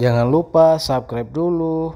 Jangan lupa subscribe dulu.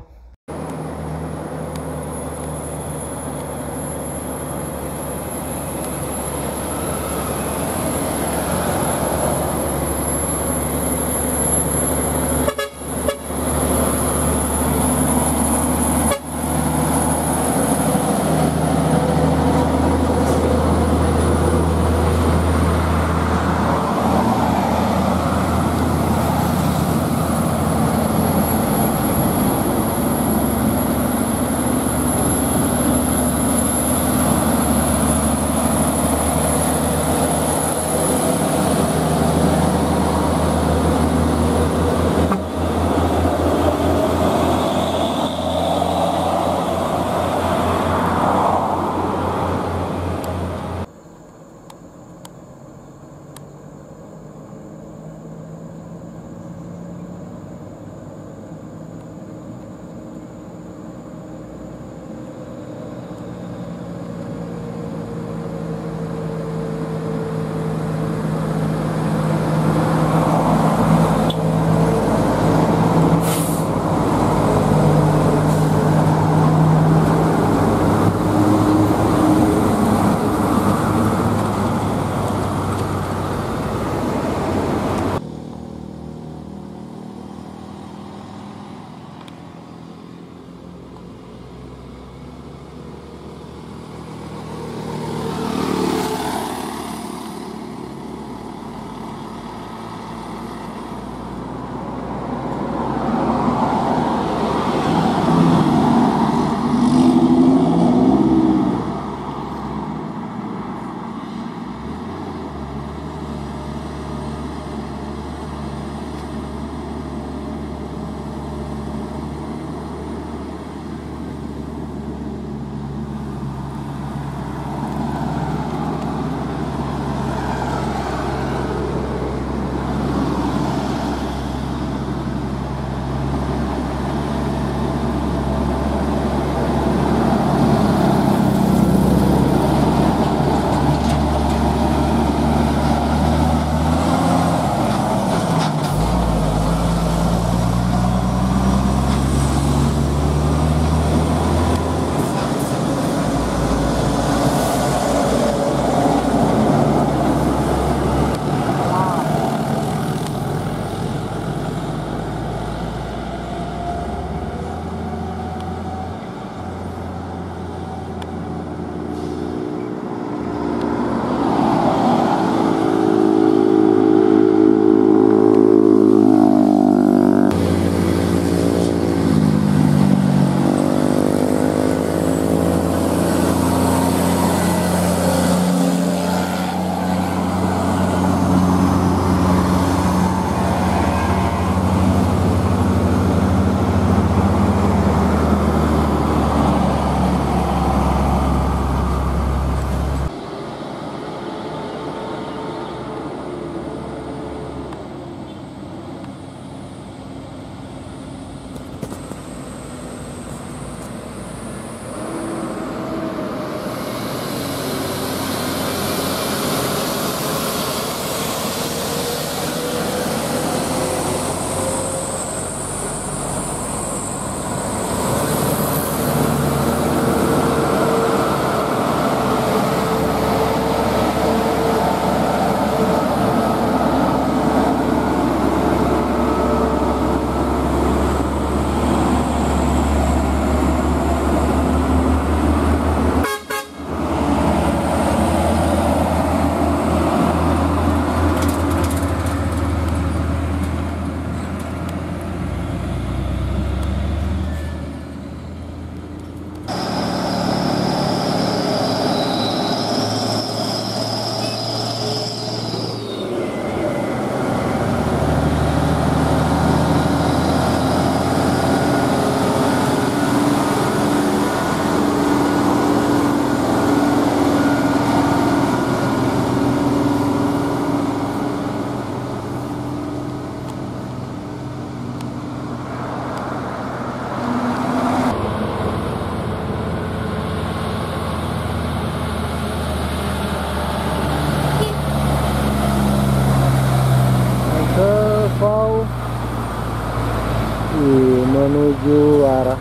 Menuju arah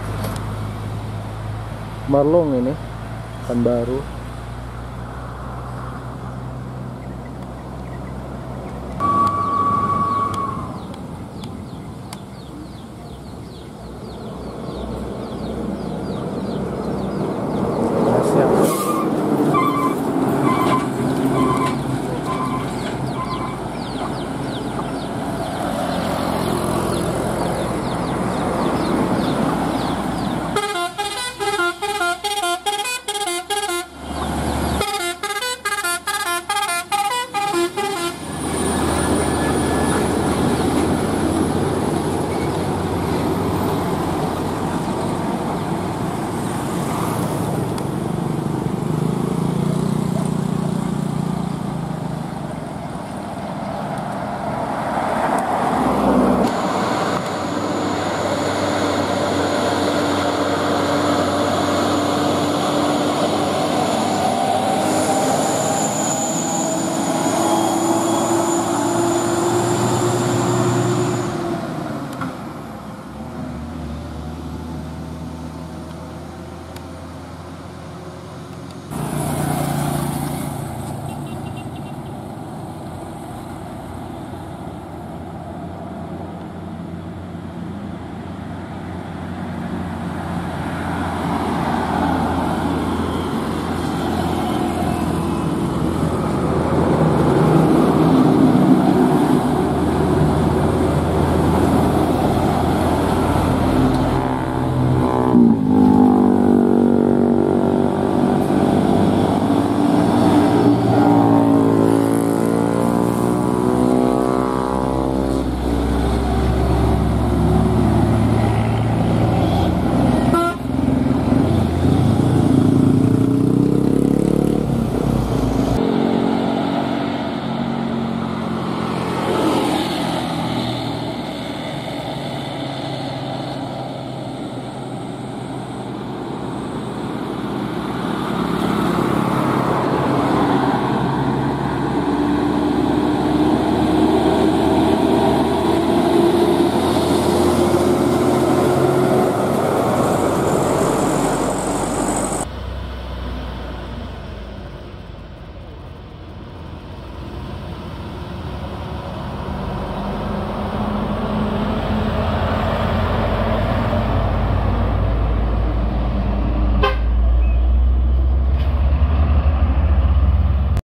Marlong ini kan baru